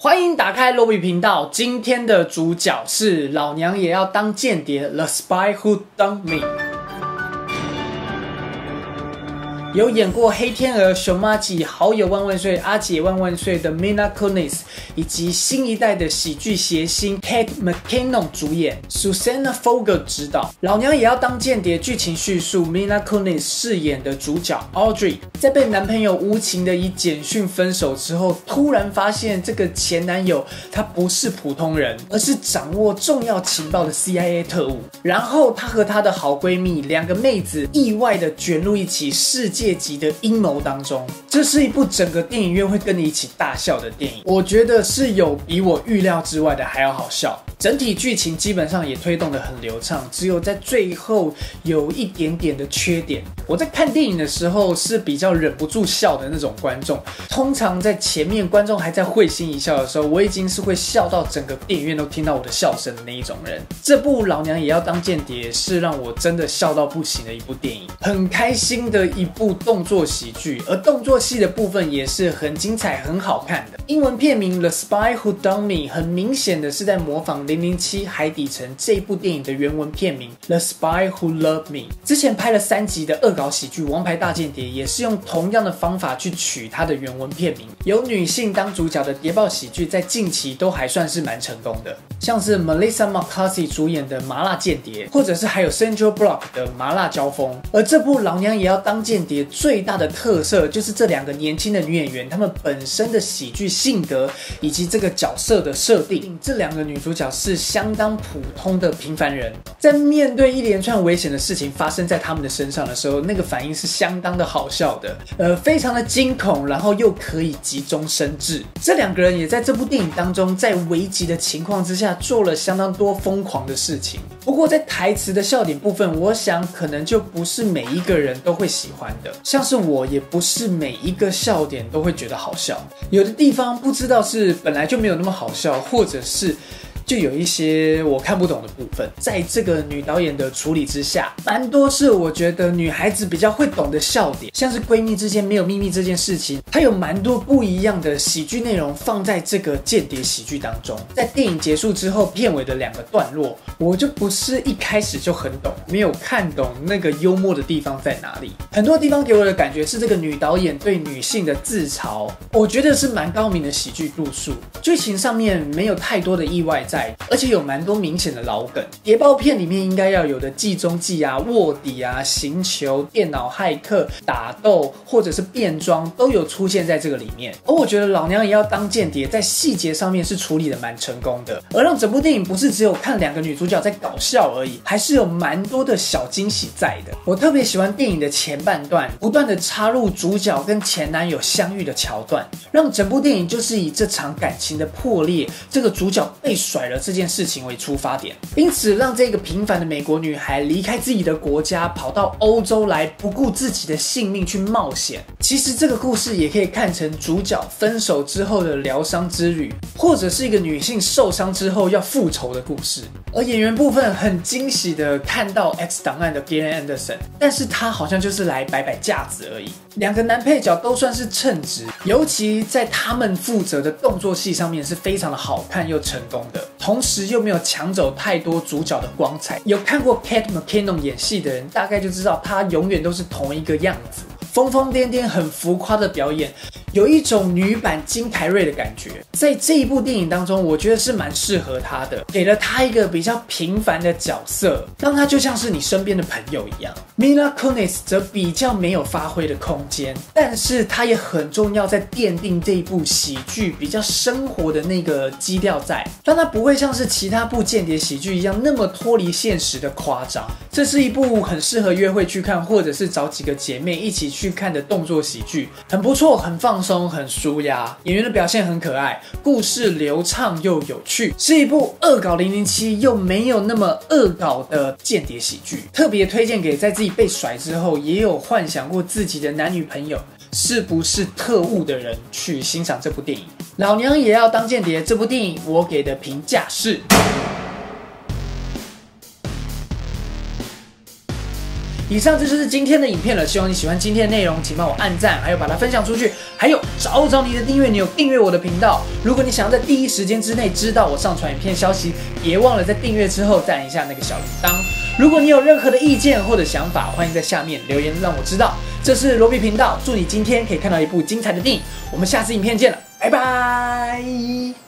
欢迎打开罗比频道。今天的主角是老娘也要当间谍，The Spy Who Dumped Me。有演过《黑天鹅》《熊妈吉》《好友万万岁》《阿姐万万岁》的 Mina Kunis，以及新一代的喜剧谐星 Kate McKinnon 主演，Susanna Fogel 执导。老娘也要当间谍。剧情叙述：Mina Kunis 饰演的主角 Audrey，在被男朋友无情的以简讯分手之后，突然发现这个前男友他不是普通人，而是掌握重要情报的 CIA 特务。然后她和她的好闺蜜两个妹子意外的卷入一起世。界级的阴谋当中，这是一部整个电影院会跟你一起大笑的电影。我觉得是有比我预料之外的还要好笑。整体剧情基本上也推动的很流畅，只有在最后有一点点的缺点。我在看电影的时候是比较忍不住笑的那种观众。通常在前面观众还在会心一笑的时候，我已经是会笑到整个电影院都听到我的笑声的那一种人。这部老娘也要当间谍是让我真的笑到不行的一部电影，很开心的一部动作喜剧，而动作戏的部分也是很精彩、很好看的。英文片名《The Spy Who Dumb Me》很明显的是在模仿。零零七海底城这部电影的原文片名《The Spy Who Loved Me》，之前拍了三集的恶搞喜剧《王牌大间谍》也是用同样的方法去取它的原文片名。有女性当主角的谍报喜剧，在近期都还算是蛮成功的，像是 Melissa McCarthy 主演的《麻辣间谍》，或者是还有 Central Block 的《麻辣交锋》。而这部《老娘也要当间谍》最大的特色，就是这两个年轻的女演员，她们本身的喜剧性格以及这个角色的设定，这两个女主角。是相当普通的平凡人，在面对一连串危险的事情发生在他们的身上的时候，那个反应是相当的好笑的，呃，非常的惊恐，然后又可以急中生智。这两个人也在这部电影当中，在危急的情况之下做了相当多疯狂的事情。不过在台词的笑点部分，我想可能就不是每一个人都会喜欢的，像是我也不是每一个笑点都会觉得好笑，有的地方不知道是本来就没有那么好笑，或者是。就有一些我看不懂的部分，在这个女导演的处理之下，蛮多是我觉得女孩子比较会懂的笑点，像是闺蜜之间没有秘密这件事情，它有蛮多不一样的喜剧内容放在这个间谍喜剧当中。在电影结束之后，片尾的两个段落，我就不是一开始就很懂，没有看懂那个幽默的地方在哪里。很多地方给我的感觉是这个女导演对女性的自嘲，我觉得是蛮高明的喜剧路数，剧情上面没有太多的意外在。而且有蛮多明显的老梗，谍报片里面应该要有的计中计啊、卧底啊、行球、电脑骇客、打斗或者是变装都有出现在这个里面。而我觉得老娘也要当间谍，在细节上面是处理的蛮成功的，而让整部电影不是只有看两个女主角在搞笑而已，还是有蛮多的小惊喜在的。我特别喜欢电影的前半段，不断的插入主角跟前男友相遇的桥段，让整部电影就是以这场感情的破裂，这个主角被甩。了这件事情为出发点，因此让这个平凡的美国女孩离开自己的国家，跑到欧洲来，不顾自己的性命去冒险。其实这个故事也可以看成主角分手之后的疗伤之旅，或者是一个女性受伤之后要复仇的故事。而演员部分很惊喜的看到《X 档案》的 Gillian Anderson，但是他好像就是来摆摆架子而已。两个男配角都算是称职，尤其在他们负责的动作戏上面是非常的好看又成功的。同时又没有抢走太多主角的光彩。有看过 Kate McKinnon 演戏的人，大概就知道他永远都是同一个样子，疯疯癫癫、很浮夸的表演。有一种女版金凯瑞的感觉，在这一部电影当中，我觉得是蛮适合她的，给了她一个比较平凡的角色，让她就像是你身边的朋友一样。Mila Kunis 则比较没有发挥的空间，但是她也很重要，在奠定这一部喜剧比较生活的那个基调，在让她不会像是其他部间谍喜剧一样那么脱离现实的夸张。这是一部很适合约会去看，或者是找几个姐妹一起去看的动作喜剧，很不错，很放。松很舒压，演员的表现很可爱，故事流畅又有趣，是一部恶搞零零七又没有那么恶搞的间谍喜剧，特别推荐给在自己被甩之后也有幻想过自己的男女朋友是不是特务的人去欣赏这部电影。老娘也要当间谍，这部电影我给的评价是。以上这就是今天的影片了，希望你喜欢今天的内容，请帮我按赞，还有把它分享出去，还有找找你的订阅钮，订阅我的频道。如果你想要在第一时间之内知道我上传影片消息，别忘了在订阅之后赞一下那个小铃铛。如果你有任何的意见或者想法，欢迎在下面留言让我知道。这是罗比频道，祝你今天可以看到一部精彩的电影。我们下次影片见了，拜拜。